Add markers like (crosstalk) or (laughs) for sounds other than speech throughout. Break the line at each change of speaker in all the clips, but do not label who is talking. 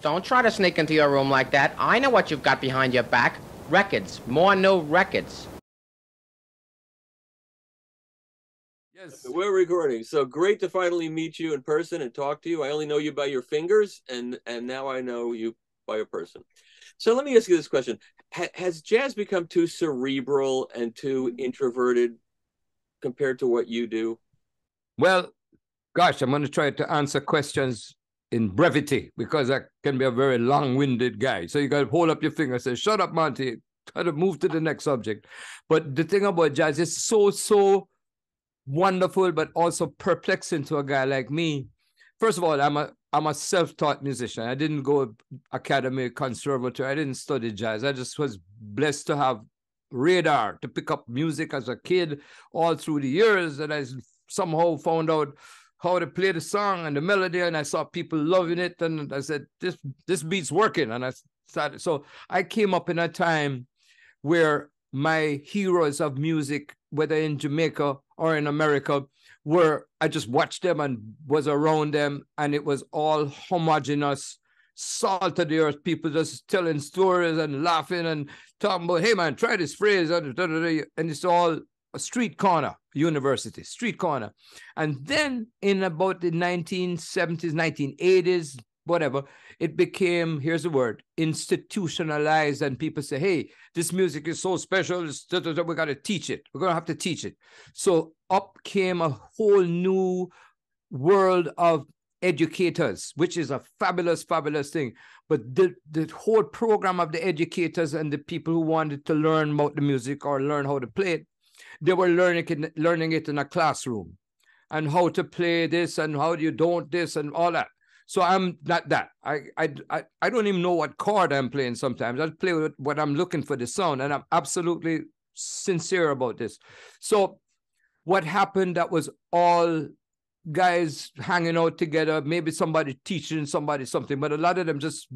Don't try to sneak into your room like that. I know what you've got behind your back. Records. More new records.
Yes. We're recording. So great to finally meet you in person and talk to you. I only know you by your fingers and and now I know you by a person. So let me ask you this question. Ha- has jazz become too cerebral and too mm-hmm. introverted compared to what you do?
Well, gosh, I'm going to try to answer questions in brevity because I can be a very long-winded guy. So you got to hold up your finger and say, "Shut up, Monty." Try to move to the next subject. But the thing about jazz is so so wonderful, but also perplexing to a guy like me. First of all, I'm a I'm a self-taught musician. I didn't go academy, conservatory. I didn't study jazz. I just was blessed to have radar to pick up music as a kid all through the years, and I somehow found out how to play the song and the melody, and I saw people loving it, and I said, "This this beat's working," and I started. So I came up in a time where my heroes of music, whether in Jamaica or in America, were I just watched them and was around them, and it was all homogenous, salt of the earth people just telling stories and laughing and talking about, "Hey man, try this phrase," and it's all a street corner university, street corner. And then in about the 1970s, 1980s, whatever, it became, here's the word, institutionalized. And people say, hey, this music is so special, we got to teach it. We're going to have to teach it. So up came a whole new world of educators, which is a fabulous, fabulous thing. But the, the whole program of the educators and the people who wanted to learn about the music or learn how to play it they were learning it, learning it in a classroom and how to play this and how you don't this and all that. So I'm not that. I, I I don't even know what chord I'm playing sometimes. I play with what I'm looking for the sound, and I'm absolutely sincere about this. So what happened that was all guys hanging out together, maybe somebody teaching somebody something, but a lot of them just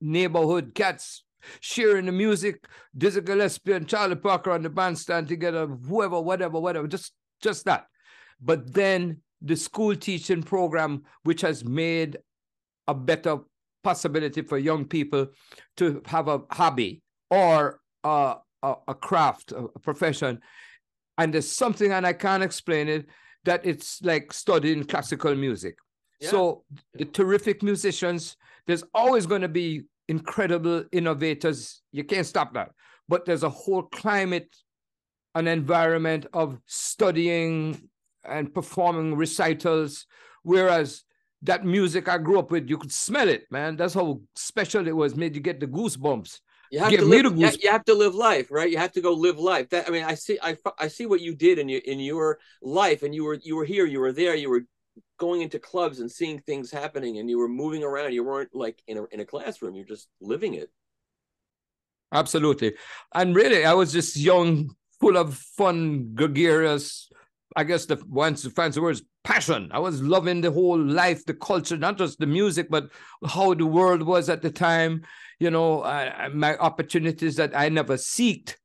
neighborhood cats sharing the music, Dizzy Gillespie and Charlie Parker on the bandstand together, whoever, whatever, whatever, just just that. But then the school teaching program, which has made a better possibility for young people to have a hobby or a, a, a craft, a, profession. And there's something, and I can't explain it, that it's like studying classical music. Yeah. So the terrific musicians, there's always going to be incredible innovators. You can't stop that. But there's a whole climate, an environment of studying and performing recitals. Whereas that music I grew up with, you could smell it, man. That's how special it was. Made you get the goosebumps.
You have, to live, you have to live life, right? You have to go live life. That I mean, I see, I, I see what you did in your in your life, and you were you were here, you were there, you were going into clubs and seeing things happening and you were moving around you weren't like in a, in a classroom you're just living it.
Absolutely. And really i was just young full of fun gregarious i guess the once the fancy words passion. I was loving the whole life the culture not just the music but how the world was at the time you know my opportunities that i never seeked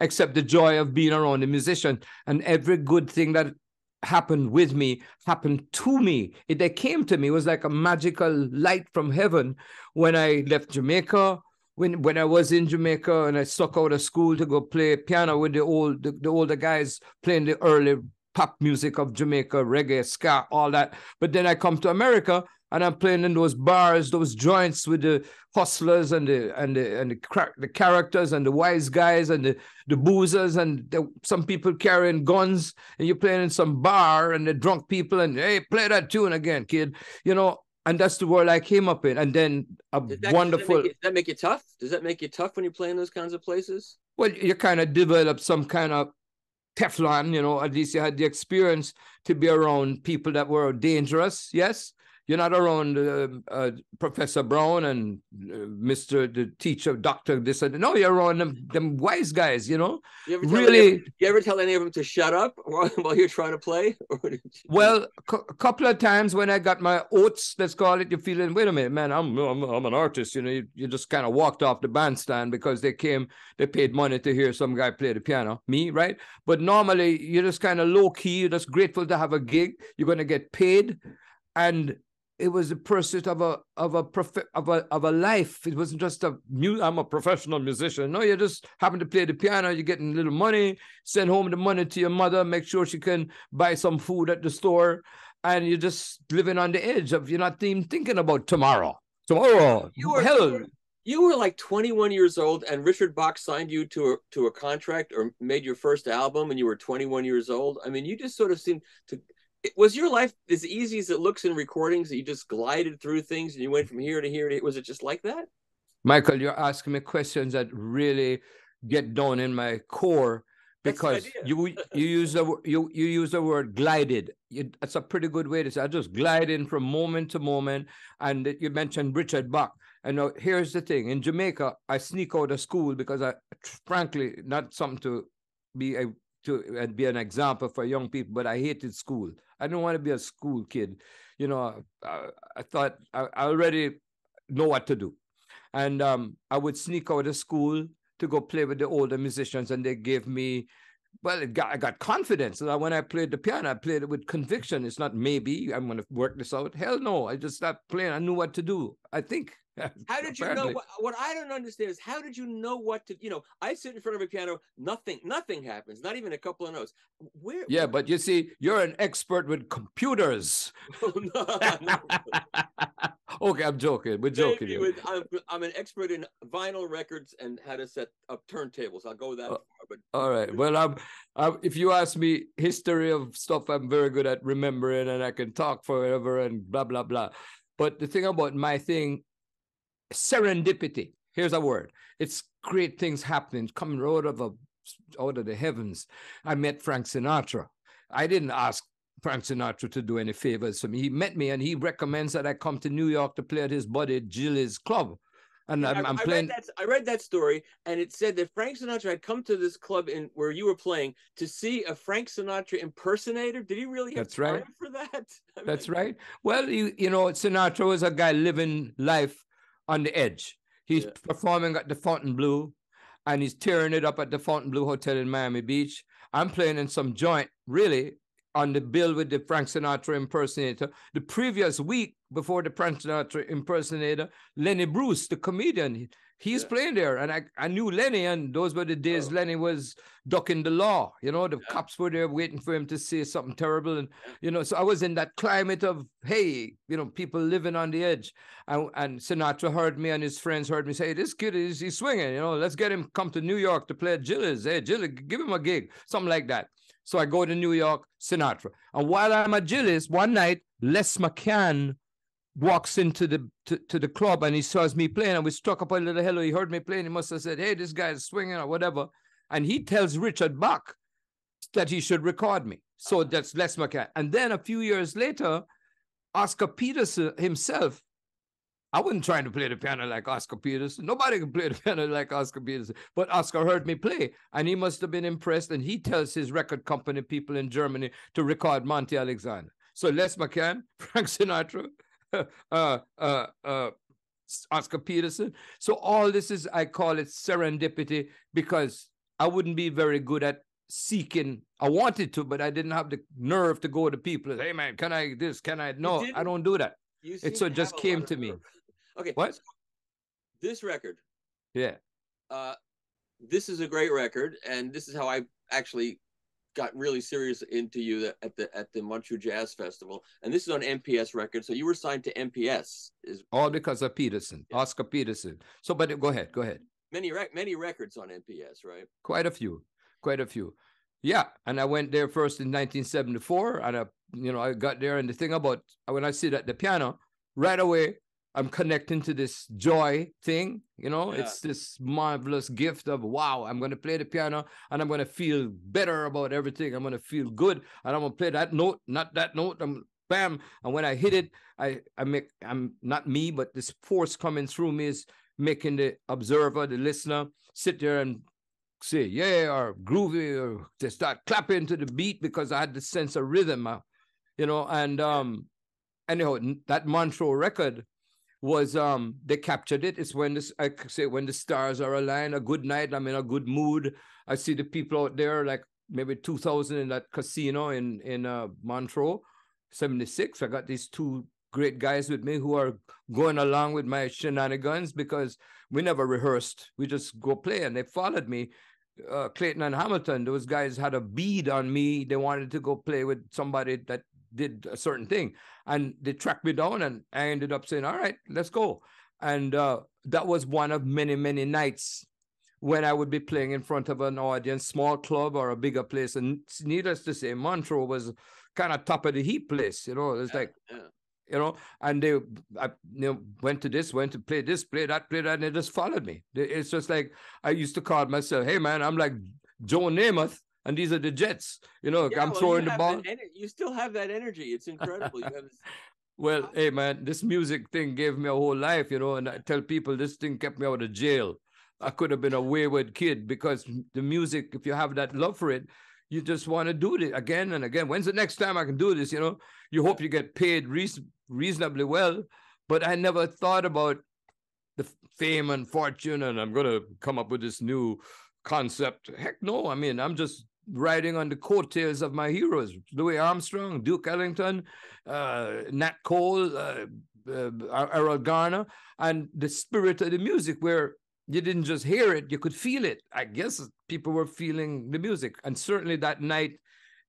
except the joy of being around a musician. And every good thing that happened with me happened to me. It they came to me. It was like a magical light from heaven when I left Jamaica. When when I was in Jamaica and I stuck out of school to go play piano with the old the, the older guys playing the early pop music of Jamaica, reggae, ska, all that. But then I come to America and I'm playing in those bars, those joints with the hustlers and the and the and the, the characters and the wise guys and the the boozers and the, some people carrying guns. And you're playing in some bar and the drunk people and hey play that tune again kid you know? And that's the world I came up in. And then a that, wonderful
does that, you, does that make you tough? Does that make you tough when you play in those kinds of places?
Well you kind of develop some kind of Teflon, you know, at least you had the experience to be around people that were dangerous, yes, you're not around uh, uh, Professor Brown and uh, Mr. the teacher, Doctor this and no, you're around them, them wise guys, you know.
You really? you ever tell any of them to shut up (laughs) while, while you're trying to play? (laughs)
well, a couple of times when I got my oats, let's call it, you're feeling, wait a minute, man, I'm I'm, I'm an artist, you know. You, you just kind of walked off the bandstand because they came, they paid money to hear some guy play the piano, me, right? But normally you're just kind of low key, you're just grateful to have a gig. You're going to get paid, and it was a pursuit of a of a prof- of a of a life. It wasn't just a mu- I'm a professional musician. No, you just happen to play the piano. You're getting a little money. Send home the money to your mother. Make sure she can buy some food at the store, and you're just living on the edge of you're not even thinking about tomorrow. Tomorrow, you were, hell.
You were, you were like 21 years old, and Richard Bock signed you to a to a contract or made your first album, and you were 21 years old. I mean, you just sort of seemed to was your life as easy as it looks in recordings that you just glided through things and you went from here to here to was it just like that?
Michael you're asking me questions that really get down in my core because you you use the (laughs) you you use the word glided. You, that's a pretty good way to say i just glide in from moment to moment. And you mentioned richard bock. And now here's the thing. In jamaica i sneak out of school because i frankly not something to be a to be an example for young people but i hated school I didn't want to be a school kid. You know, I, I thought I, I, already know what to do. And um, I would sneak out of school to go play with the older musicians, and they gave me, well, got, I got confidence. So when I played the piano, I played it with conviction. It's not maybe I'm going to work this out. Hell no. I just started playing. I knew what to do. I think
how did you know what, what, I don't understand is how did you know what to you know I sit in front of a piano nothing nothing happens not even a couple of notes. Where
Yeah but you see you're an expert with computers. (laughs) Oh, no, no. (laughs) okay I'm joking we're joking
with, I'm, I'm, an expert in vinyl records and how to set up turntables I'll go that uh, far but
all right well I'm, I'm if you ask me history of stuff I'm very good at remembering and I can talk forever and blah blah blah. But the thing about my thing serendipity. Here's a word. It's great things happening, coming out of a, out of the heavens. I met Frank Sinatra. I didn't ask Frank Sinatra to do any favors for me. He met me and he recommends that I come to New York to play at his buddy Jilly's Club. And I'm, I'm playing.
I read, that, I read, that, story, and it said that Frank Sinatra had come to this club in where you were playing to see a Frank Sinatra impersonator. Did he really have That's right. for that? (laughs)
I mean, That's right. Well, you you know, Sinatra was a guy living life on the edge. He's yeah. performing at the Fontainebleau and he's tearing it up at the Fontainebleau Hotel in Miami Beach. I'm playing in some joint, really, on the bill with the Frank Sinatra impersonator. The previous week before the Frank Sinatra impersonator, Lenny Bruce, the comedian, He's yeah. playing there, and I, I knew Lenny, and those were the days oh. Lenny was ducking the law. You know, the yeah. cops were there waiting for him to say something terrible, and you know, so I was in that climate of hey, you know, people living on the edge, and, and Sinatra heard me, and his friends heard me say, "This kid is he's swinging. You know, let's get him come to New York to play at Jilly's. Hey, Jilly, give him a gig, something like that." So I go to New York, Sinatra, and while I'm at Jilly's, one night Les McCann walks into the to, to, the club and he saws me playing and we struck up a little hello. He heard me playing. He must have said, "Hey, this guy's swinging or whatever." And he tells Richard Bock that he should record me. So that's Les McCann. And then a few years later, Oscar Peterson himself. I wasn't trying to play the piano like Oscar Peterson. Nobody can play the (laughs) piano like Oscar Peterson. But Oscar heard me play, and he must have been impressed. And he tells his record company people in Germany to record Monty Alexander. So Les McCann, (laughs) Frank Sinatra, (laughs) uh, uh, uh, Oscar Peterson. So all this is, I call it serendipity because I wouldn't be very good at seeking. I wanted to, but I didn't have the nerve to go to people and say, hey man, can I this? Can I? No, I don't do that. It so just came to me. (laughs)
Okay.
What? So
this record.
Yeah.
Uh, this is a great record, and this is how I actually got really serious into you at the at the Montreux Jazz Festival, and this is on MPS Records. So you were signed to MPS. Is
all because of Peterson, yeah. Oscar Peterson. So, but go ahead, go ahead.
Many rec- many records on MPS, right?
Quite a few, quite a few. Yeah, and I went there first in 1974, and I, you know, I got there, and the thing about when I sit at the piano, right away I'm connecting to this joy thing, you know, yeah. it's this marvelous gift of wow, I'm going to play the piano and I'm going to feel better about everything. I'm going to feel good and I'm going to play that note, not that note. I'm bam. And when I hit it, I, I make, I'm not me, but this force coming through me is making the observer, the listener sit there and say, yeah, or groovy, or to start clapping to the beat because I had the sense of rhythm, uh, you know, and, um, anyhow, that Montreux record, was um they captured it. It's when this I say when the stars are aligned, a good night, I'm in a good mood. I see the people out there like maybe 2000 in that casino in in uh Montreux, 76. I got these two great guys with me who are going along with my shenanigans because we never rehearsed. We just go play, and they followed me. Uh, Clayton and Hamilton, those guys had a bead on me. They wanted to go play with somebody that did a certain thing, and they tracked me down, and I ended up saying, "All right, let's go." And uh, that was one of many, many nights when I would be playing in front of an audience, small club or a bigger place. And needless to say, Montreux was kind of top of the heap place. You know, it's yeah, like, yeah. you know, and they, I, you know, went to this, went to play this, play that, play that, and they just followed me. It's just like I used to call myself, "Hey man, I'm like Joe Namath." And these are the Jets, you know. Yeah, I'm well, throwing the ball.
you still have that energy. It's incredible. You have this (laughs)
well, hey man, this music thing gave me a whole life, you know, and I tell people this thing kept me out of jail. I could have been a wayward kid because the music, if you have that love for it, you just want to do it again and again. When's the next time I can do this? You know, you hope you get paid reason, reasonably well, but I never thought about the fame and fortune and I'm going to come up with this new concept. Heck no. I mean, I'm just riding on the coattails of my heroes Louis Armstrong, Duke Ellington, uh, Nat Cole, uh, uh, Erroll Garner, and the spirit of the music where you didn't just hear it, you could feel it. I guess people were feeling the music. And certainly that night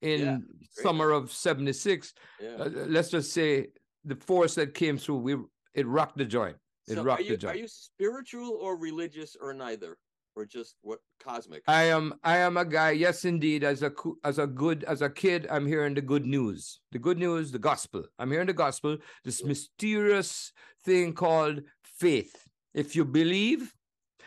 in yeah, summer of 76, yeah. uh, let's just say the force that came through, we it rocked the joint. It so rocked
you,
the joint.
Are you spiritual or religious or neither? Or just what cosmic?
I am I am a guy, yes indeed. As a as a good as a kid, I'm hearing the good news. The good news, the gospel. I'm hearing the gospel, this mysterious thing called faith. If you believe,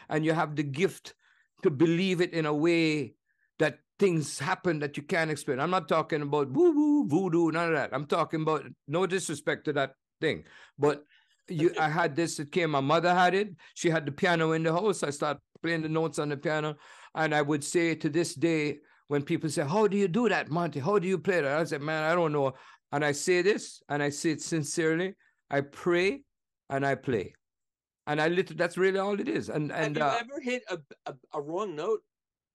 and you have the gift to believe it in a way that things happen that you can't explain. I'm not talking about woo woo, voodoo, none of that. I'm talking about no disrespect to that thing. But you (laughs) I had this, it came, my mother had it. She had the piano in the house. I started playing the notes on the piano. And I would say to this day, when people say, How do you do that, Monty? How do you play that? I said, Man, I don't know. And I say this, and I say it sincerely. I pray and I play and I literally that's really all it is. And and
have you uh, ever hit a, a, a wrong note?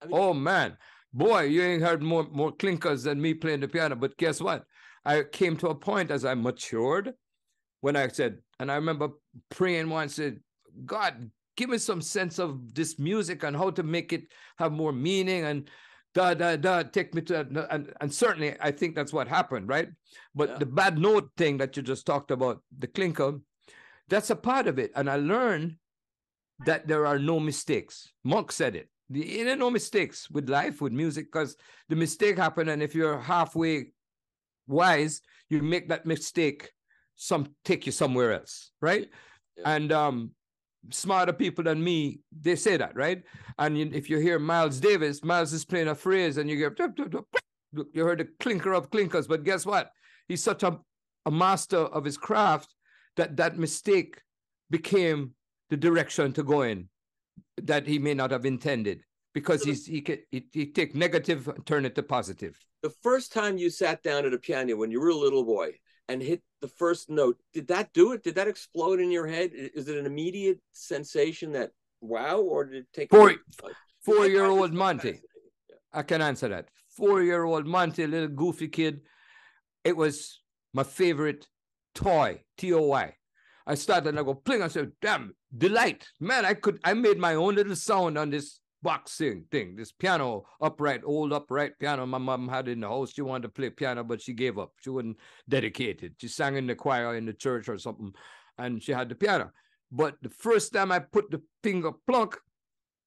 I mean, oh man, boy, you ain't heard more more clinkers than me playing the piano. But guess what? I came to a point as I matured when I said, and I remember praying once, said, God, give me some sense of this music and how to make it have more meaning and da da da take me to and, and certainly I think that's what happened, right? But yeah. the bad note thing that you just talked about, the clinker, that's a part of it. And I learned that there are no mistakes. Monk said it. There are no mistakes with life, with music, because the mistake happened. And if you're halfway wise, you make that mistake some take you somewhere else, right? Yeah. And um, smarter people than me, they say that, right? And if you hear Miles Davis, Miles is playing a phrase and you get you heard the clinker of clinkers, but guess what? He's such a, a master of his craft that that mistake became the direction to go in that he may not have intended because so he's he can he, he take negative turn it to positive
the first time you sat down at a piano when you were a little boy and hit the first note did that do it did that explode in your head is it an immediate sensation that wow or did it take
four four year old monty yeah. i can answer that four year old monty little goofy kid it was my favorite toy, T O Y. I started and I go pling. I said, damn, delight. Man, I could, I made my own little sound on this boxing thing, this piano, upright, old upright piano my mom had in the house. She wanted to play piano, but she gave up. She wouldn't dedicate it. She sang in the choir in the church or something, and she had the piano. But the first time I put the finger plunk,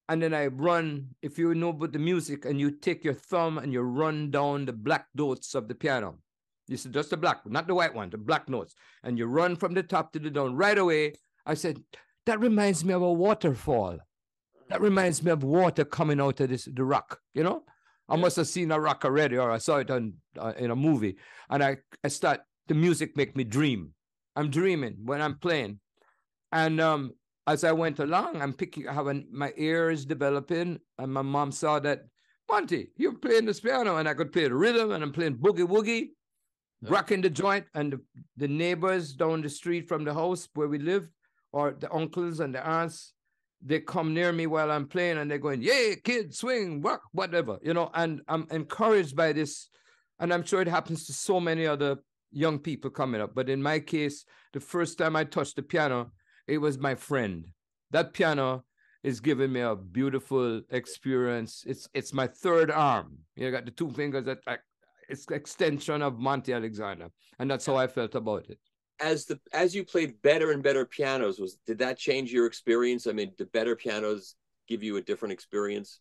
and then I run, if you know about the music, and you take your thumb and you run down the black notes of the piano. This is just the black, not the white one, the black notes. And you run from the top to the down right away. I said, that reminds me of a waterfall. That reminds me of water coming out of this the rock, you know? I yeah. must have seen a rock already, or I saw it on uh, in a movie. And I, I start the music make me dream. I'm dreaming when I'm playing. And um, as I went along, I'm picking having my ears developing, and my mom saw that Monty, you're playing this piano, and I could play the rhythm, and I'm playing boogie woogie, rocking the joint, and the, the, neighbors down the street from the house where we lived, or the uncles and the aunts, they come near me while I'm playing and they're going, Yay, kid, swing, rock, whatever, you know. And I'm encouraged by this. And I'm sure it happens to so many other young people coming up. But in my case, the first time I touched the piano, it was my friend. That piano is giving me a beautiful experience. It's it's my third arm. You got the two fingers that I, it's extension of Monty Alexander, and that's how I felt about it.
As the as you played better and better pianos, was did that change your experience? I mean, the better pianos give you a different experience?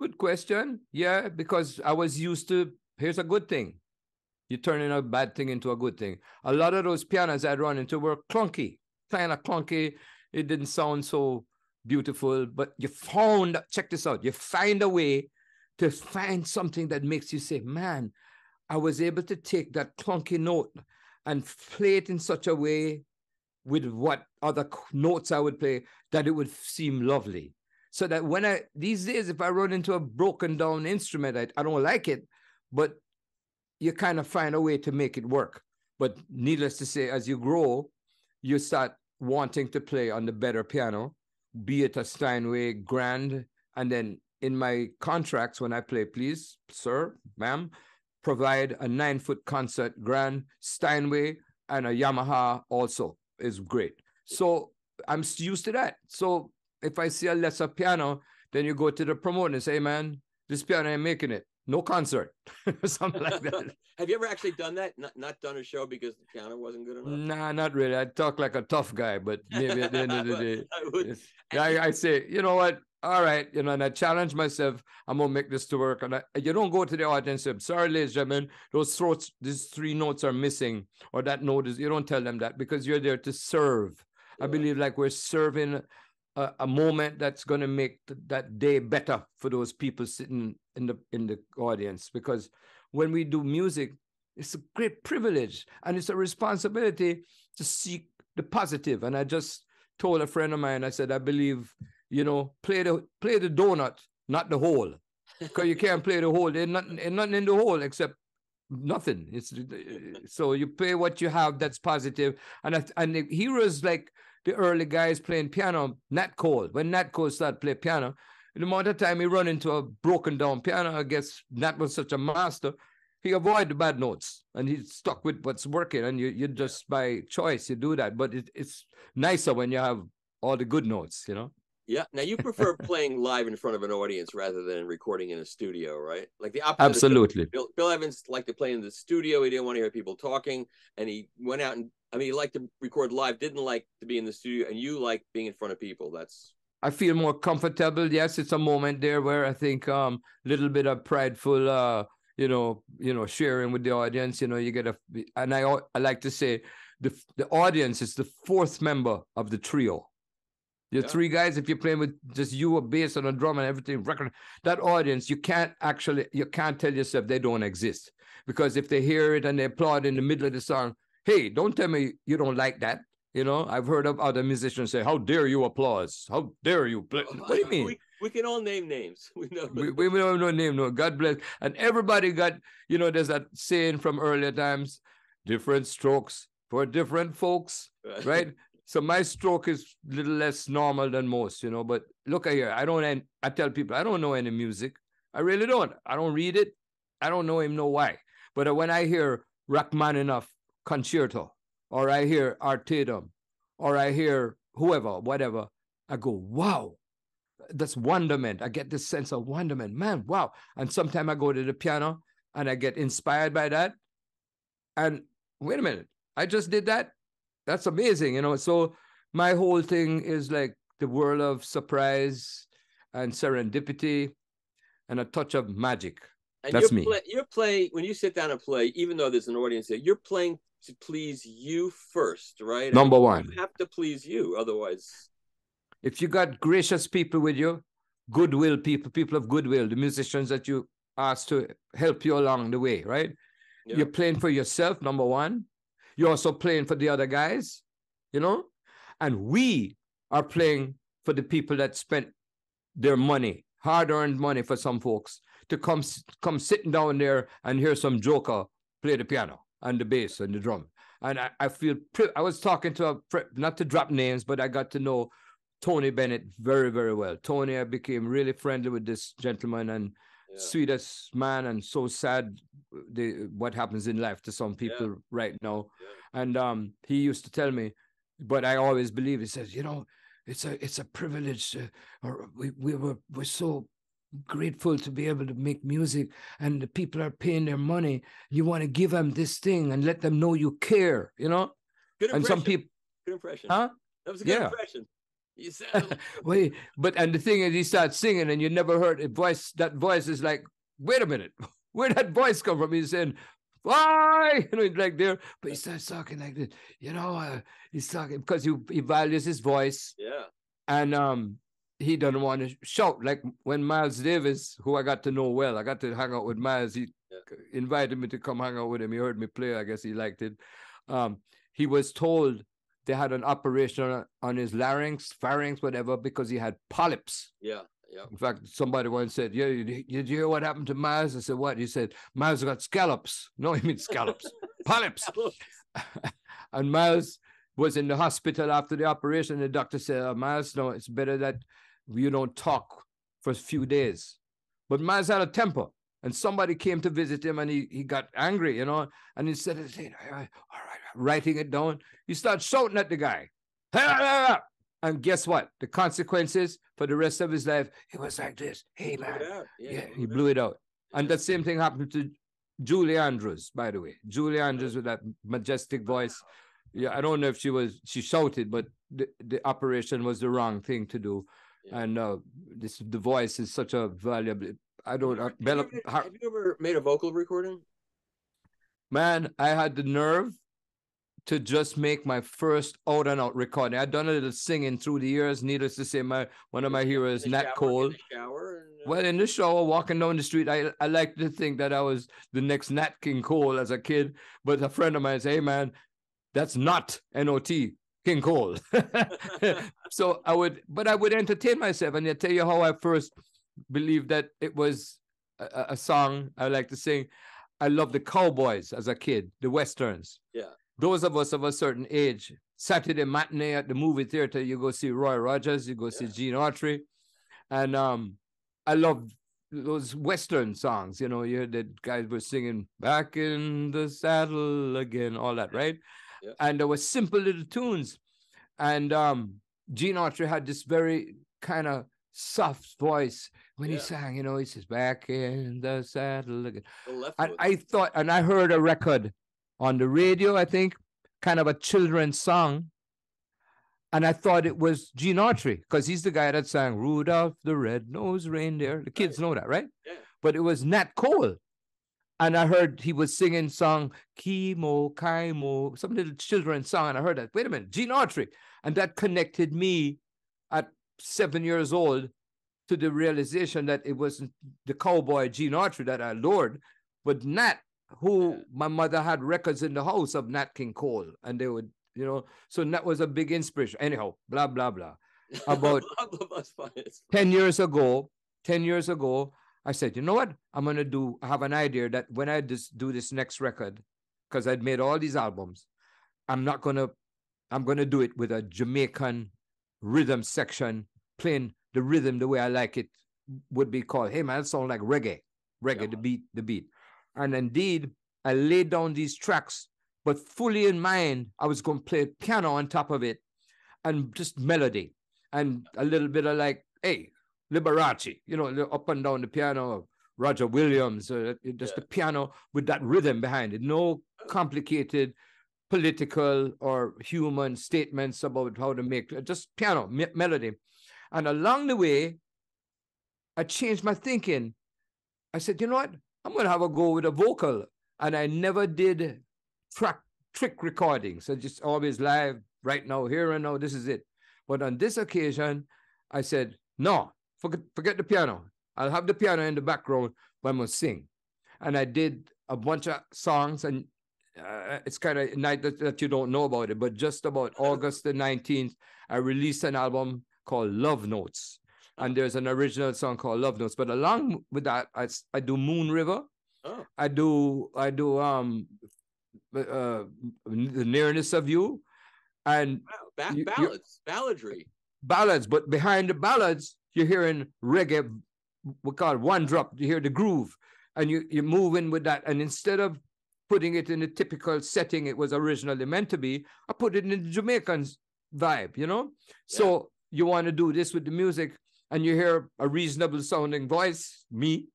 Good question. Yeah, because I was used to. Here's a good thing. You're turning a bad thing into a good thing. A lot of those pianos I'd run into were clunky, kind of clunky. It didn't sound so beautiful, but you found, check this out, you find a way to find something that makes you say, man, I was able to take that clunky note and play it in such a way with what other notes I would play that it would seem lovely. So that when I, these days, if I run into a broken down instrument, I, I don't like it, but you kind of find a way to make it work. But needless to say, as you grow, you start wanting to play on the better piano, be it a Steinway Grand. And then in my contracts, when I play, please, sir, ma'am, provide a nine foot concert Grand Steinway and a Yamaha also is great. So I'm used to that. So if I see a lesser piano, then you go to the promoter and say, man, this piano ain't making it no concert, (laughs) something like that. (laughs)
Have you ever actually done that? Not not done a show because the piano wasn't good enough?
Nah, not really. I talk like a tough guy, but maybe at the end of the (laughs) day, I, would, I, I, say, you know what? All right, you know, and I challenge myself. I'm gonna make this to work. And I, you don't go to the audience and say, "Sorry, ladies and gentlemen, those throats, these three notes are missing," or that note is. You don't tell them that because you're there to serve. Yeah. I believe like we're serving a, a moment that's going to make th- that day better for those people sitting in the in the audience because when we do music it's a great privilege and it's a responsibility to seek the positive. positive and i just told a friend of mine i said i believe you know play the play the donut not the hole because you can't play the hole there's nothing, there's nothing in the hole except nothing it's so you play what you have that's positive. and and the heroes like the early guys playing piano nat cole when nat cole started playing piano the amount of time he run into a broken down piano, I guess Nat was such a master, he avoid the bad notes and he's stuck with what's working. And you you just by choice you do that. But it, it's nicer when you have all the good notes, you know.
Yeah. Now you prefer playing live in front of an audience rather than recording in a studio, right? Like the opposite.
Absolutely.
Bill, Bill, Evans liked to play in the studio. He didn't want to hear people talking, and he went out and I mean, he liked to record live. Didn't like to be in the studio, and you like being in front of people. That's
I feel more comfortable. Yes, it's a moment there where I think um little bit of prideful uh you know you know sharing with the audience. You know you get a and I I like to say the the audience is the fourth member of the trio. The yeah. three guys, if you're playing with just you, a bass and a drum and everything, record that audience, you can't actually you can't tell yourself they don't exist because if they hear it and they applaud in the middle of the song, hey, don't tell me you don't like that. You know, I've heard of other musicians say, "How dare you applause? How dare you?" Play? What do you mean?
We, we can all name names. (laughs) We know.
We, we don't know name. No, God bless. And everybody got. You know, there's that saying from earlier times: different strokes for different folks, right? (laughs) so my stroke is a little less normal than most, you know. But look at here. I don't. I tell people I don't know any music. I really don't. I don't read it. I don't know him. Know why. But when I hear Rachmaninoff concerto, or I hear Art Tatum, or I hear whoever, whatever, I go, wow, that's wonderment. I get this sense of wonderment. Man, wow. And sometimes I go to the piano and I get inspired by that. And wait a minute, I just did that. That's amazing, you know. So my whole thing is like the world of surprise and serendipity and a touch of magic. And That's
you're
me.
Play, you're playing when you sit down and play, even though there's an audience there, you're playing to please you first, right?
Number one.
You have to please you, otherwise.
If you got gracious people with you, goodwill people, people of goodwill, the musicians that you ask to help you along the way, right? Yeah. You're playing for yourself, number one. You're also playing for the other guys, you know? And we are playing for the people that spent their money, hard-earned money for some folks, to come come sitting down there and hear some joker play the piano and the bass and the drum. And I, I feel I was talking to a not to drop names, but I got to know Tony Bennett very very well. Tony, I became really friendly with this gentleman, and yeah. sweetest man and so sad the what happens in life to some people yeah. right now. Yeah. And um, he used to tell me, but I always believe he says, you know, it's a it's a privilege, uh, or we we were we're so grateful to be able to make music and the people are paying their money you want to give them this thing and let them know you care you know
good
and some people
good impression
huh
that was a good yeah. impression you
said (laughs) wait but and the thing is he starts singing and you never heard a voice that voice is like wait a minute (laughs) where that voice come from he's saying why (laughs) you know like there but he starts talking like this you know uh, he's talking because he, he values his voice
yeah
and um he doesn't want to shout like when Miles Davis, who I got to know well, I got to hang out with Miles. He yeah. invited me to come hang out with him. He heard me play. I guess he liked it. Um, he was told they had an operation on his larynx, pharynx, whatever, because he had polyps.
Yeah. Yeah.
In fact, somebody once said, "Yeah, did you hear what happened to Miles?" I said, "What?" He said, "Miles got scallops." (laughs) No, he means scallops, (laughs) polyps. (laughs) and Miles was in the hospital after the operation. The doctor said, oh, Miles, no, it's better that you don't talk for a few days. But Miles had a temper. And somebody came to visit him and he, he got angry, you know, and he said, all right, writing it down. He started shouting at the guy. (laughs) And guess what? The consequences for the rest of his life, he was like this. Hey, man. Yeah, yeah, yeah he blew it out. And the same thing happened to Julie Andrews, by the way. Julie Andrews with that majestic voice yeah, I don't know if she was she shouted, but the, the operation was the wrong thing to do. Yeah. And uh, this the voice is such a valuable. I don't.
Have, you, ever, have you ever made a vocal recording?
Man, I had the nerve to just make my first out and out recording. I'd done a little singing through the years. Needless to say, my one of my heroes, Nat Cole.
In shower and, uh...
Well, in the shower, walking down the street, I I like to think that I was the next Nat King Cole as a kid. But a friend of mine said, "Hey, man, that's not NOT King Cole. (laughs) (laughs) so I would, but I would entertain myself and I tell you how I first believed that it was a, a song I like to sing. I loved the cowboys as a kid, the westerns.
Yeah.
Those of us of a certain age, Saturday matinee at the movie theater, you go see Roy Rogers, you go yeah. see Gene Autry. And um, I love those western songs, you know, you heard that guys were singing back in the saddle again, all that, right? Yeah. And there were simple little tunes. And um, Gene Autry had this very kind of soft voice when yeah. he sang, you know, he says, back in the saddle again. And I thought, and I heard a record on the radio, I think, kind of a children's song. And I thought it was Gene Autry because he's the guy that sang Rudolph the Red-Nosed Reindeer. The kids right. know that, right?
Yeah.
But it was Nat Cole and I heard he was singing song Kimo Kaimo, some little children's song, and I heard that. Wait a minute, Gene Autry, and that connected me at seven years old to the realization that it wasn't the cowboy Gene Autry that I adored, but Nat, who my mother had records in the house of Nat King Cole, and they would, you know, so that was a big inspiration. Anyhow, blah blah blah. (laughs) About ten years ago, ten years ago, I said, you know what? I'm gonna do. I have an idea that when I just do this next record, because I'd made all these albums, I'm not gonna. I'm gonna do it with a Jamaican rhythm section, playing the rhythm the way I like it. Would be called. Hey man, it sounds like reggae. Reggae, yeah. the beat, the beat. And indeed, I laid down these tracks, but fully in mind, I was going to play piano on top of it, and just melody, and a little bit of like, hey, Liberace, you know, up and down the piano, of Roger Williams, uh, just yeah. the piano with that rhythm behind it. No complicated political or human statements about how to make uh, just piano me- melody. And along the way, I changed my thinking. I said, you know what? I'm going to have a go with a vocal. And I never did track trick recordings. I just always live right now, here and now. This is it. But on this occasion, I said, no, Forget, forget the piano. I'll have the piano in the background, when gonna sing. And I did a bunch of songs, and uh, it's kind of night that, that you don't know about it. But just about (laughs) August the 19th, I released an album called Love Notes. And there's an original song called Love Notes. But along with that, I, I do Moon River.
Oh.
I do I do um uh, the nearness of you, and
wow, back ballads, balladry,
ballads. But behind the ballads, you're hearing reggae we call it one drop. You hear the groove, and you you move in with that. And instead of putting it in the typical setting it was originally meant to be, I put it in the Jamaican vibe. You know, yeah. so you want to do this with the music, and you hear a reasonable sounding voice, me,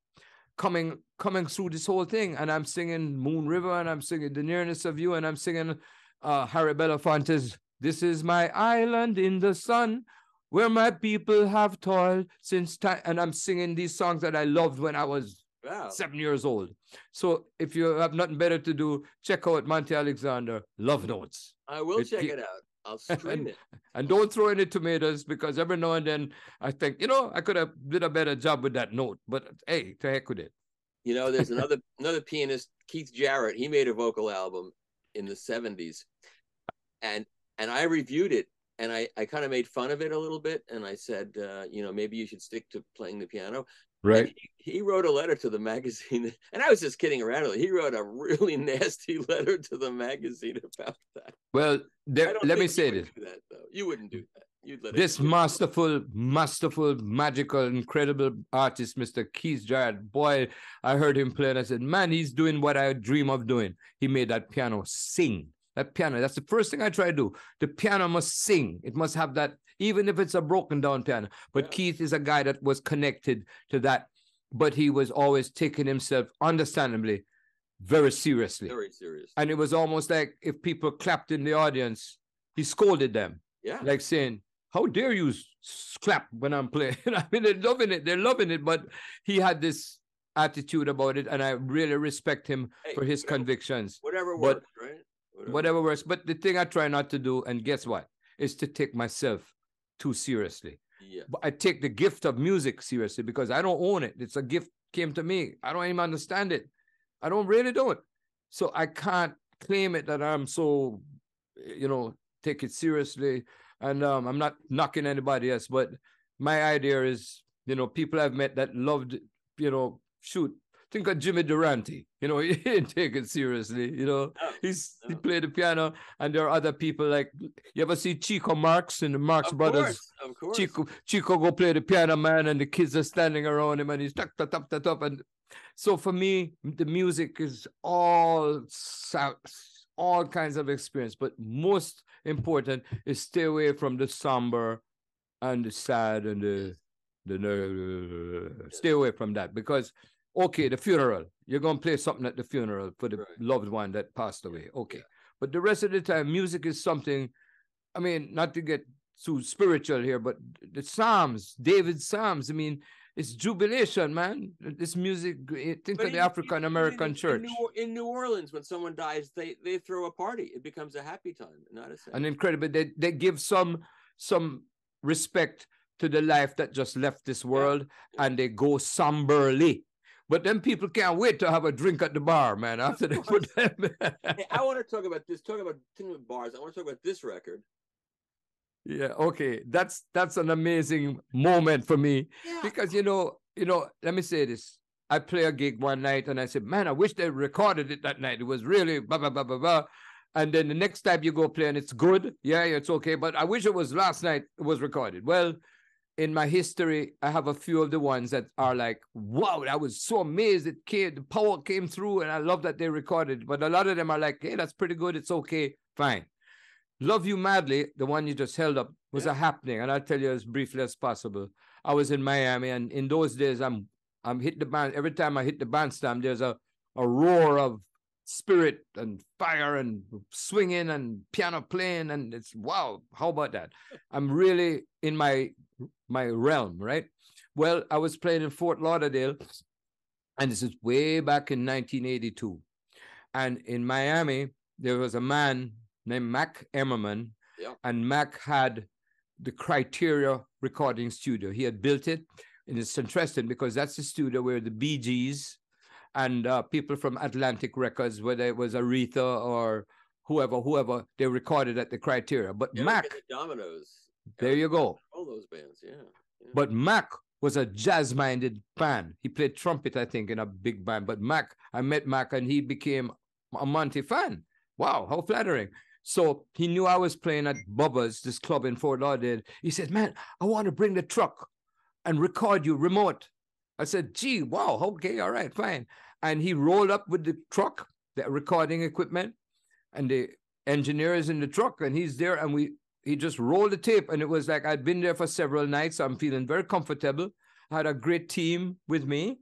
coming coming through this whole thing, and I'm singing Moon River, and I'm singing The Nearness of You, and I'm singing uh, Harry Belafonte's "This Is My Island in the Sun." Where my people have toiled since time, and I'm singing these songs that I loved when I was wow. seven years old. So if you have nothing better to do, check out Monty Alexander Love Notes.
I will it, check it out. I'll stream (laughs)
it. And don't throw any tomatoes because every now and then I think, you know, I could have did a better job with that note. But hey, to heck with it.
You know, there's (laughs) another another pianist, Keith Jarrett. He made a vocal album in the 70s. And and I reviewed it and I, I kind of made fun of it a little bit. And I said, uh, you know, maybe you should stick to playing the piano.
Right.
He, he, wrote a letter to the magazine, (laughs) and I was just kidding around. He wrote a really (laughs) nasty letter to the magazine about that.
Well, there, let me say this:
that, you wouldn't do that. You'd let
this masterful, masterful, magical, incredible artist, Mr. Keith Jarrett. Boy, I heard him play, and I said, "Man, he's doing what I dream of doing." He made that piano sing. That piano. That's the first thing I try to do. The piano must sing. It must have that even if it's a broken down piano. But yeah. Keith is a guy that was connected to that, but he was always taking himself, understandably, very seriously.
Very serious.
And it was almost like if people clapped in the audience, he scolded them.
Yeah.
Like saying, How dare you clap when I'm playing? (laughs) I mean, they're loving it. They're loving it. But he had this attitude about it, and I really respect him hey, for his
whatever,
convictions.
Whatever works, but, right?
Whatever. whatever works. But the thing I try not to do, and guess what? Is to take myself too seriously.
Yeah.
But I take the gift of music seriously because I don't own it. It's a gift came to me. I don't even understand it. I don't really do it. So I can't claim it that I'm so, you know, take it seriously. And um, I'm not knocking anybody else, but my idea is, you know, people I've met that loved, you know, shoot, think of Jimmy Durante. You know, (laughs) he didn't take it seriously. You know, no, he's he played the piano, and there are other people like you ever see Chico Marx and the Marx
of
Brothers.
Course, of course,
Chico Chico go play the piano man, and the kids are standing around him, and he's tuck tuck tuck tuck tuck. And so for me, the music is all all kinds of experience, but most important is stay away from the somber and the sad and the the, the stay away from that because okay, the funeral. You're gonna play something at the funeral for the right. loved one that passed away. Okay. Yeah. But the rest of the time, music is something, I mean, not to get too spiritual here, but the Psalms, David's Psalms, I mean, it's jubilation, man. This music, think but of the African American church.
In New, in New, Orleans, when someone dies, they they throw a party. It becomes a happy time, not a sad.
An incredible. They they give some some respect to the life that just left this world, yeah. and they go somberly but then people can't wait to have a drink at the bar, man. After they (laughs) put them. (laughs)
hey, I (laughs) want to talk about this. Talk about thing with bars. I want to talk about this record.
Yeah. Okay. That's that's an amazing moment for me
yeah.
because you know you know. Let me say this. I play a gig one night and I said, man, I wish they recorded it that night. It was really blah blah blah blah blah. And then the next time you go play and it's good, yeah, it's okay. But I wish it was last night it was recorded. Well, in my history, I have a few of the ones that are like, wow, I was so amazed it came, the power came through, and I love that they recorded. But a lot of them are like, hey, that's pretty good. It's okay, fine. Love You Madly, the one you just held up, was yeah. a happening, and I'll tell you as briefly as possible. I was in Miami, and in those days, I'm I'm hit the band every time I hit the bandstand. There's a a roar of spirit and fire and swinging and piano playing, and it's wow. How about that? (laughs) I'm really in my my realm, right? Well, I was playing in Fort Lauderdale, and this is way back in 1982. And in Miami, there was a man named Mac Emerman,
yeah.
and Mac had the Criteria recording studio. He had built it, and it's interesting because that's the studio where the Bee Gees and uh, people from Atlantic Records, whether it was Aretha or whoever, whoever, they recorded at the Criteria. But
yeah,
Mac,
the Dominos.
There you go.
All those bands, yeah. yeah.
But Mac was a jazz-minded band. He played trumpet, I think, in a big band. But Mac, I met Mac, and he became a Monty fan. Wow, how flattering! So he knew I was playing at Bubba's, this club in Fort Lauderdale. He said, "Man, I want to bring the truck and record you remote." I said, gee, wow, okay, all right, fine. And he rolled up with the truck, the recording equipment, and the engineer is in the truck, and he's there, and we he just rolled the tape, and it was like I'd been there for several nights. So I'm feeling very comfortable. I had a great team with me,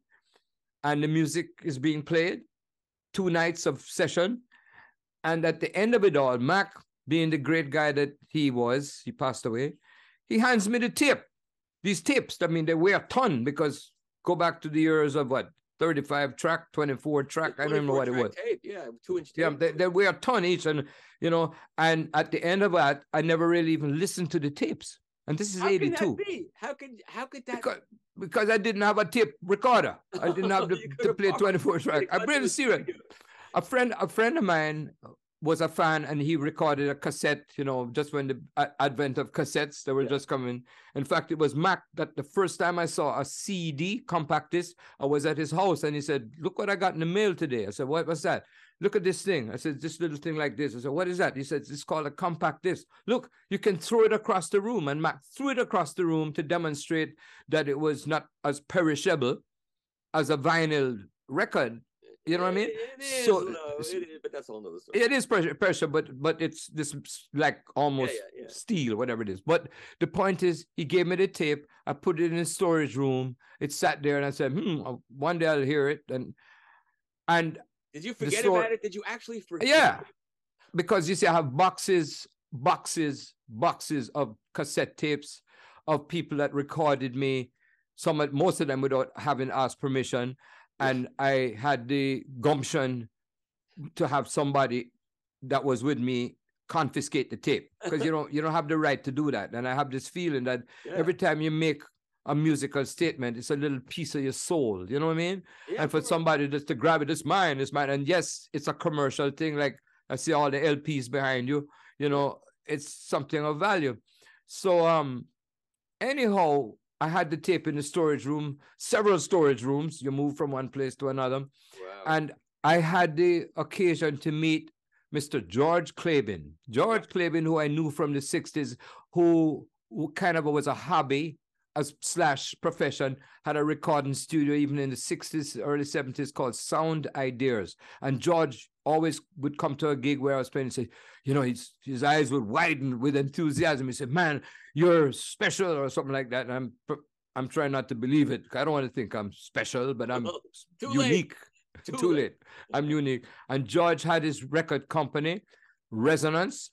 and the music is being played. Two nights of session, and at the end of it all, Mac, being the great guy that he was, he passed away. He hands me the tape. These tapes, I mean, they weigh a ton because go back to the years of what 35 track 24 track i don't even know what it was
tape. yeah two inch tape.
yeah they, they weigh a ton each and you know and at the end of that i never really even listened to the tapes and this is
how
82
can that be? how could how could that
because, because i didn't have a tape recorder i didn't (laughs) have the, to play 24 (laughs) track i'm really serious a friend a friend of mine was a fan and he recorded a cassette, you know, just when the advent of cassettes that were yeah. just coming. In fact, it was Mac that the first time I saw a CD compact disc, I was at his house and he said, Look what I got in the mail today. I said, What was that? Look at this thing. I said, This little thing like this. I said, What is that? He said, It's called a compact disc. Look, you can throw it across the room. And Mac threw it across the room to demonstrate that it was not as perishable as a vinyl record you know what I mean?
It is, so, but that's all another story.
It is pressure, pressure, but but it's this like almost yeah, yeah, yeah. steel, whatever it is. But the point is, he gave me the tape. I put it in the storage room. It sat there, and I said, "Hmm, uh, one day I'll hear it." And and
did you forget store... about it? Did you actually forget?
Yeah, because you see, I have boxes, boxes, boxes of cassette tapes of people that recorded me. Some, most of them without having asked permission and I had the gumption to have somebody that was with me confiscate the tape because you don't you don't have the right to do that. And I have this feeling that yeah. every time you make a musical statement, it's a little piece of your soul. You know what I mean? Yeah, and for somebody just to grab it, it's mine, it's mine. And yes, it's a commercial thing. Like I see all the LPs behind you. You know, it's something of value. So um, anyhow, I had the tape in the storage room, several storage rooms. You move from one place to another. Wow. And I had the occasion to meet Mr. George Klabin. George Klabin, who I knew from the 60s, who, who kind of was a hobby as slash profession, had a recording studio even in the 60s, early 70s called Sound Ideas. And George always would come to a gig where I was playing and say, you know, his, his eyes would widen with enthusiasm. He said, man, you're special or something like that. And I'm I'm trying not to believe it. I don't want to think I'm special, but I'm oh,
Too
unique.
Late. Too,
Too late. late. I'm unique. And George had his record company, Resonance.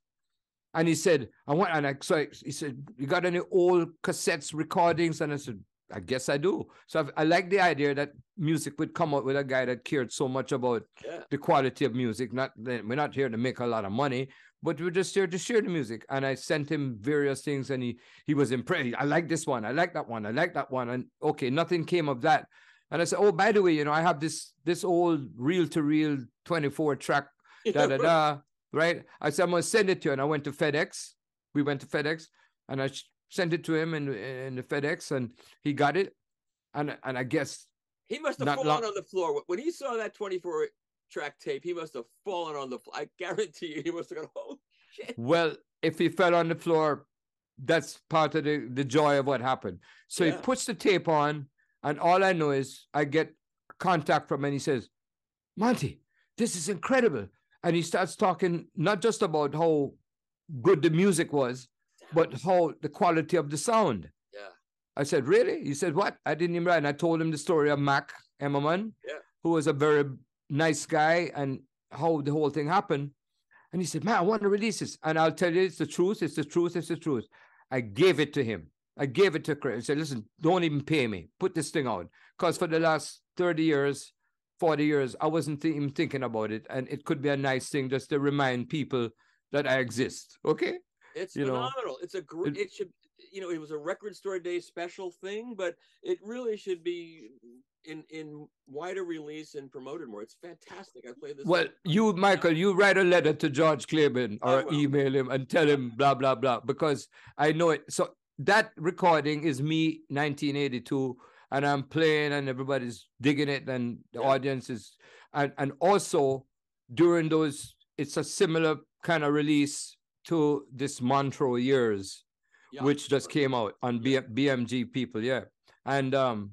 And he said, I want, and I, so he said, you got any old cassettes, recordings? And I said, I guess I do. So I've, i like the idea that music would come out with a guy that cared so much about
yeah.
the quality of music. Not we're not here to make a lot of money, but we're just here to share the music. And I sent him various things, and he he was impressed. I like this one. I like that one. I like that one. And okay, nothing came of that. And I said, oh, by the way, you know, I have this this old reel to reel twenty four track (laughs) da da da. Right? I said I'm gonna send it to you, and I went to FedEx. We went to FedEx, and I sent it to him in in the FedEx, and he got it. And and I guess
he must have fallen long... on the floor when he saw that 24 track tape. He must have fallen on the floor. I guarantee you, he must have gone, "Oh shit!"
Well, if he fell on the floor, that's part of the the joy of what happened. So yeah. he puts the tape on, and all I know is I get contact from him, and he says, "Monty, this is incredible." And he starts talking not just about how good the music was, but how the quality of the sound.
Yeah.
I said, really? He said, what? I didn't even write. And I told him the story of Mac Emerman,
yeah.
who was a very nice guy and how the whole thing happened. And he said, man, I want to release this. And I'll tell you, it's the truth. It's the truth. It's the truth. I gave it to him. I gave it to Chris. I said, listen, don't even pay me. Put this thing out. Because for the last 30 years, 40 years, I wasn't th- even thinking about it. And it could be a nice thing just to remind people that I exist. Okay.
It's you phenomenal. Know, it's a great. It, it should. You know, it was a record store day special thing, but it really should be in in wider release and promoted more. It's fantastic. I played this.
Well, you, Michael, you write a letter to George Klabin or email him and tell him blah blah blah because I know it. So that recording is me, 1982, and I'm playing and everybody's digging it and the yeah. audience is and and also during those, it's a similar kind of release to this Montreux years, yeah. which just came out on B- BMG people, yeah. And um,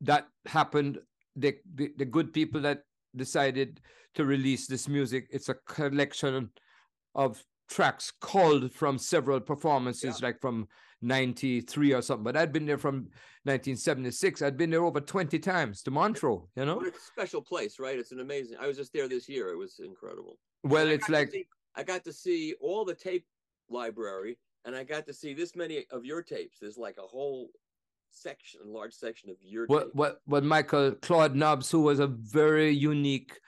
that happened. The, the the good people that decided to release this music. It's a collection of tracks called from several performances, yeah. like from 93 or something. But I'd been there from 1976. I'd been there over 20 times to Montreux, you know?
What a special place, right? It's an amazing. I was just there this year. It was incredible.
Well, it's like.
See, I got to see all the tape library and I got to see this many of your tapes. There's like a whole section, a large section of your
what what what Michael Claude Nobs, who was a very unique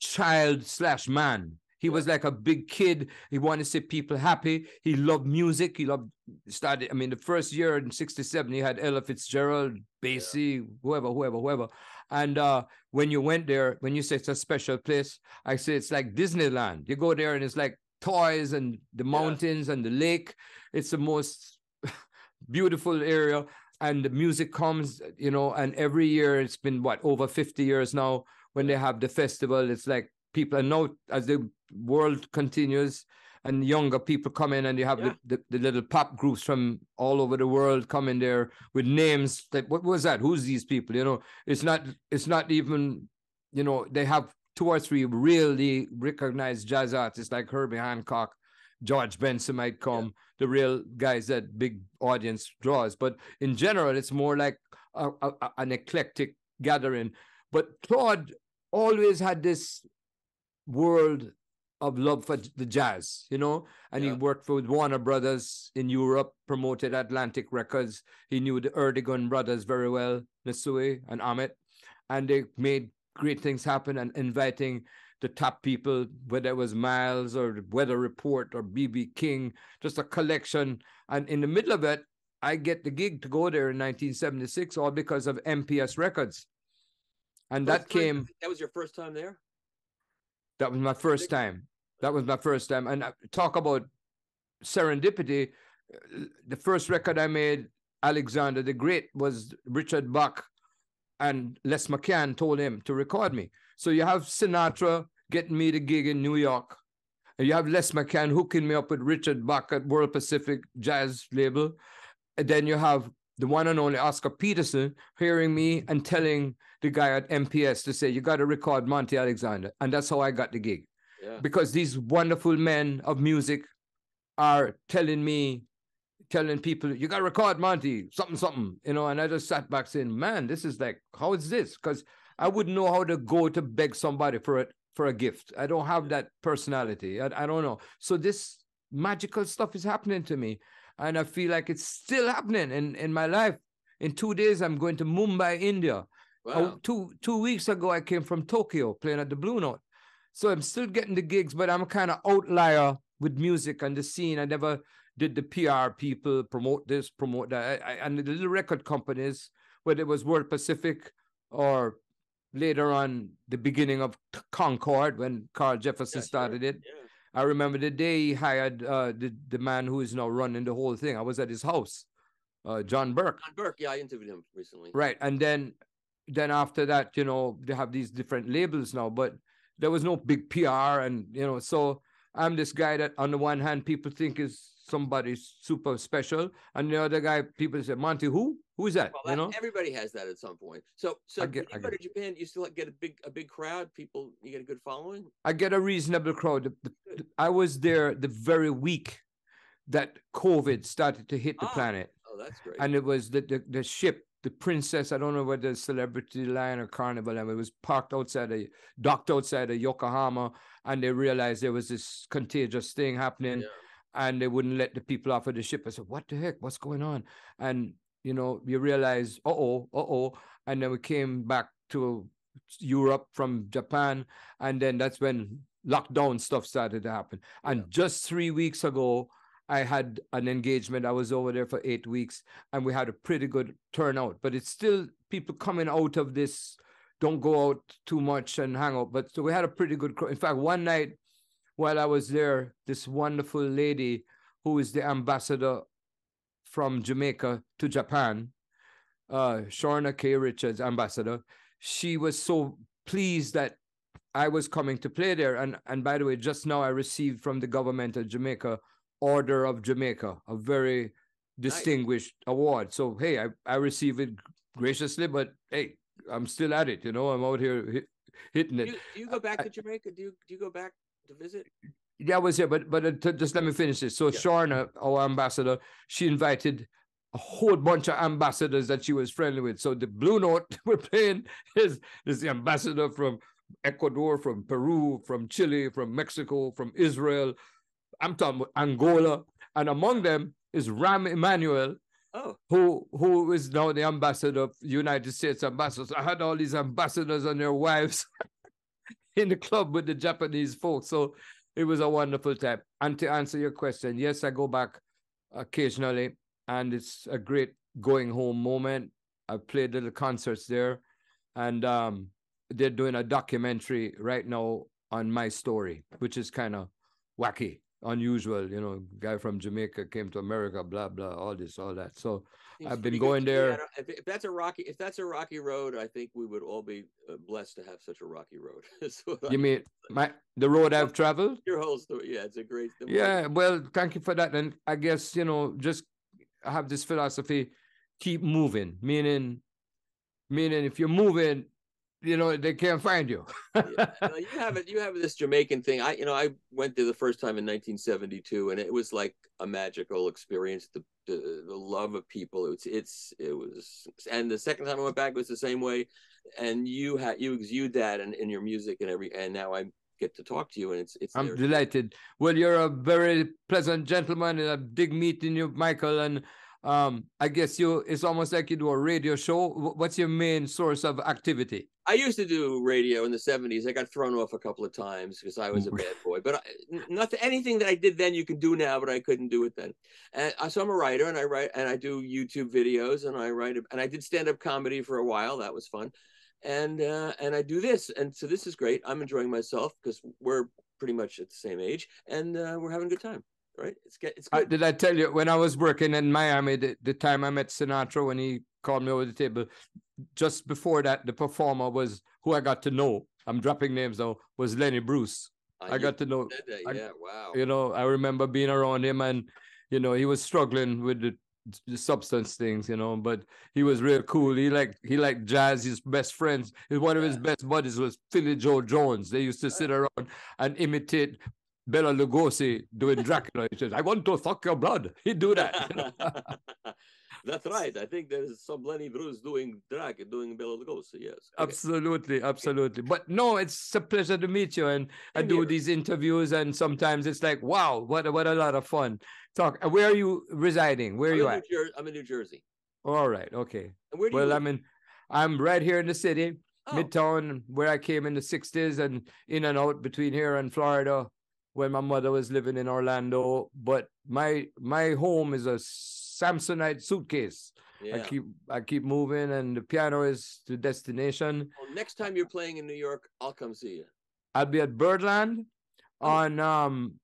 child slash man. He yeah. was like a big kid. He wanted to see people happy. He loved music. He loved started. I mean, the first year in '67, he had Ella Fitzgerald, Basie, yeah. whoever, whoever, whoever. And uh, when you went there, when you say it's a special place, I say it's like Disneyland. You go there and it's like toys and the mountains yeah. and the lake. It's the most (laughs) beautiful area and the music comes, you know, and every year it's been what over 50 years now when they have the festival. It's like people and now as the world continues and younger people come in and you have yeah. the, the, the, little pop groups from all over the world come in there with names that what was that? Who's these people? You know, it's not it's not even, you know, they have two or three really recognized jazz artists like Herbie Hancock George Benson might come, yeah. the real guys that big audience draws. But in general, it's more like a, a, an eclectic gathering. But Claude always had this world of love for the jazz, you know, and yeah. he worked for Warner Brothers in Europe, promoted Atlantic Records. He knew the Ertegun brothers very well, Nesuhi and Ahmet, and they made great things happen and inviting the top people, whether it was Miles or Weather Report or BB King, just a collection. And in the middle of it, I get the gig to go there in 1976, all because of MPS Records. And first that came.
That was your first time there?
That was my first time. That was my first time. And uh, talk about serendipity. The first record I made, Alexander the Great, was Richard Bock and Les McCann told him to record me. So you have Sinatra getting me the gig in New York. And you have Les McCann hooking me up with Richard Bock at World Pacific Jazz label. And then you have the one and only Oscar Peterson hearing me and telling the guy at MPS to say, you got to record Monty Alexander. And that's how I got the gig. Yeah. Because these wonderful men of music are telling me telling people, you got to record Monty, something, something, you know. And I just sat back saying, man, this is like, how is this? Because I wouldn't know how to go to beg somebody for it for a gift. I don't have that personality. I, I don't know. So this magical stuff is happening to me. And I feel like it's still happening in, in my life. In two days, I'm going to Mumbai, India. Wow. Oh, two two weeks ago, I came from Tokyo playing at the Blue Note. So I'm still getting the gigs, but I'm kind of outlier with music and the scene. I never did the PR people promote this, promote that, I, I, and the little record companies, whether it was World Pacific or later on the beginning of Concord when Carl Jefferson yeah, started sure. it. Yeah. I remember the day he hired uh, the the man who is now running the whole thing. I was at his house, uh, John Burke.
John Burke, yeah, I interviewed him recently.
Right, and then then after that, you know, they have these different labels now, but there was no big PR, and you know, so I'm this guy that on the one hand people think is somebody super special, and the other guy, people say, Monty, who? Who is that?
Well,
you know,
everybody has that at some point. So, so get, when you go to Japan, you still get a big, a big crowd. People, you get a good following.
I get a reasonable crowd. The, the, the, I was there the very week that COVID started to hit the ah, planet.
Oh, that's great.
And it was the, the, the ship, the Princess. I don't know whether Celebrity Line or Carnival, and it was parked outside, a docked outside of Yokohama, and they realized there was this contagious thing happening. Yeah and they wouldn't let the people off of the ship. I said, "What the heck? What's going on?" And you know, you realize, "Uh oh, uh oh," and then we came back to Europe from Japan, and then that's when lockdown stuff started to happen. And just three weeks ago, I had an engagement. I was over there for eight weeks, and we had a pretty good turnout. But it's still people coming out of this. Don't go out too much and hang out. But so we had a pretty good. In fact, one night while I was there, this wonderful lady who is the ambassador from Jamaica to Japan, uh, Shorna-Kay Richards, ambassador, she was so pleased that I was coming to play there. And, and by the way, just now I received from the government of Jamaica Order of Jamaica, a very distinguished nice. award. So, hey, I, I received it graciously, but hey, I'm still at it. You know, I'm out here hit, hitting it.
Do you, do you go back I, to Jamaica? Do you do you go back to visit?
Yeah, I was here, but but uh, just let me finish this. So yeah. Shorna, our ambassador, she invited a whole bunch of ambassadors that she was friendly with. So the Blue Note (laughs) we're playing is is the ambassador from Ecuador, from Peru, from Chile, from Mexico, from Israel. I'm talking about Angola, and among them is Rahm Emanuel,
Oh.
Who who is now the ambassador of United States ambassadors. I had all these ambassadors and their wives (laughs) in the club with the Japanese folks. So it was a wonderful time. And to answer your question, yes, I go back occasionally and it's a great going home moment. I played little concerts there and um, they're doing a documentary right now on my story, which is kind of wacky unusual, you know, guy from Jamaica came to America, blah blah, all this, all that. So Seems I've been going there.
If, if, that's a rocky, if that's a rocky road, I think we would all be uh, blessed to have such a rocky road. (laughs)
you I mean (laughs) my the road I've traveled?
Your whole story, yeah, it's a great. Story.
Yeah, well, thank you for that, and I guess you know, just have this philosophy: keep moving, meaning, meaning if you're moving, you know they can't find you.
yeah, (laughs) you have it. You have this Jamaican thing. I, you know, I went there the first time in 1972, and it was like a magical experience. The the, the love of people. It's it's it was, and the second time I went back it was the same way. And you had you exude that in, in your music and every. And now I get to talk to you, and it's it's.
I'm there. delighted. Well, you're a very pleasant gentleman, and a big meeting you, Michael, and um i guess you it's almost like you do a radio show. What's your main source of activity?
I used to do radio in the 70s i got thrown off a couple of times because i was a bad boy but I, nothing anything that i did then you can do now but i couldn't do it then. And so i'm a writer and i write and i do youtube videos and i write and i did stand-up comedy for a while. That was fun. And uh and i do this and so this is great. I'm enjoying myself because we're pretty much at the same age and uh, we're having a good time right? It's get it's good.
Uh, did I tell you when I was working in Miami, the, the time I met Sinatra when he called me over the table, just before that, the performer was who I got to know. I'm dropping names now. Was Lenny Bruce. Uh, I got to know.
That, yeah, I, wow.
You know, I remember being around him, and you know, he was struggling with the, the substance things, you know, but he was real cool. He like he liked jazz. His best friends, one of his best buddies was Philly Joe Jones. They used to sit around and imitate Bela Lugosi doing Dracula. He says, I want to suck your blood. (laughs) He'd do that. (laughs)
That's right. I think there's some Lenny Bruce doing Dracula, doing Bela Lugosi. Yes.
Okay. Absolutely. Absolutely. But no, it's a pleasure to meet you. And I do these interviews, and sometimes it's like, wow, what, a, what a lot of fun. Talk. Uh, where are you residing? Where are I'm you at?
Jer- I'm in New Jersey.
All right. Okay. well, I'm in, I'm right here in the city. Oh. Midtown, where I came in the 60s and in and out between here and Florida when my mother was living in Orlando. But my my home is a Samsonite suitcase. Yeah. I keep I keep moving, and the piano is the destination.
Well, next time you're playing in New York, I'll come see you.
I'll be at Birdland oh. on um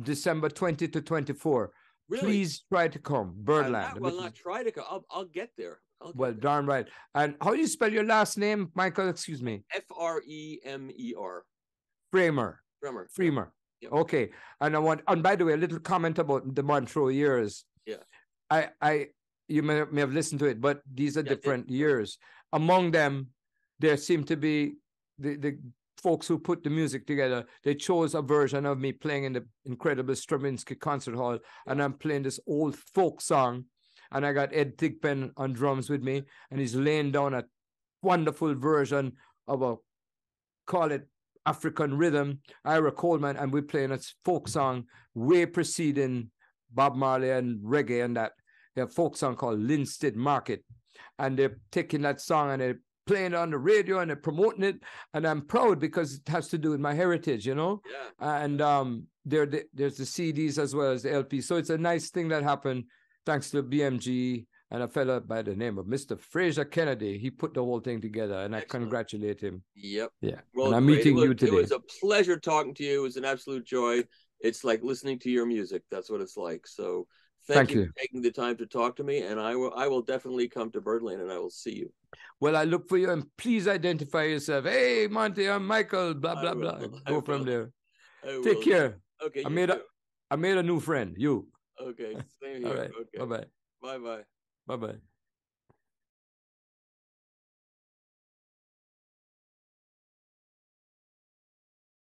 December 20 to 24. Really? Please try to come, Birdland.
Not, well, not try to come. I'll I'll get there. I'll get
well,
there.
darn right. And how do you spell your last name, Michael? Excuse me.
F R E M E R.
Framer.
Framer.
Framer. Okay. And I want, and by the way, a little comment about the Montreux years.
Yeah.
I, I, you may, may have listened to it, but these are yeah, different years. Among them, there seem to be the, the folks who put the music together. They chose a version of me playing in the incredible Stravinsky Concert Hall, yeah. and I'm playing this old folk song. And I got Ed Thigpen on drums with me, and he's laying down a wonderful version of a call it African rhythm, Ira Coleman, and we're playing a folk song way preceding Bob Marley and reggae and that. a folk song called Linstead Market. And they're taking that song and they're playing it on the radio and they're promoting it. And I'm proud because it has to do with my heritage, you know?
Yeah.
And um, there, there's the CDs as well as the LP. So it's a nice thing that happened thanks to BMG and a fellow by the name of Mr. Fraser Kennedy. He put the whole thing together, and Excellent. I congratulate him.
Yep.
Yeah.
Well,
and I'm great. meeting
was,
you today.
It was a pleasure talking to you. It was an absolute joy. It's like listening to your music. That's what it's like. So thank, thank you, you, for taking the time to talk to me, and I will I will definitely come to Birdland and I will see you.
Well, I look for you, and please identify yourself. Hey, Monty, I'm Michael. Blah blah blah. Go from there. Take care.
Okay.
I made too. a I made a new friend. You.
Okay. Same (laughs) here.
All right.
Okay.
Bye bye.
Bye bye.
Bye bye.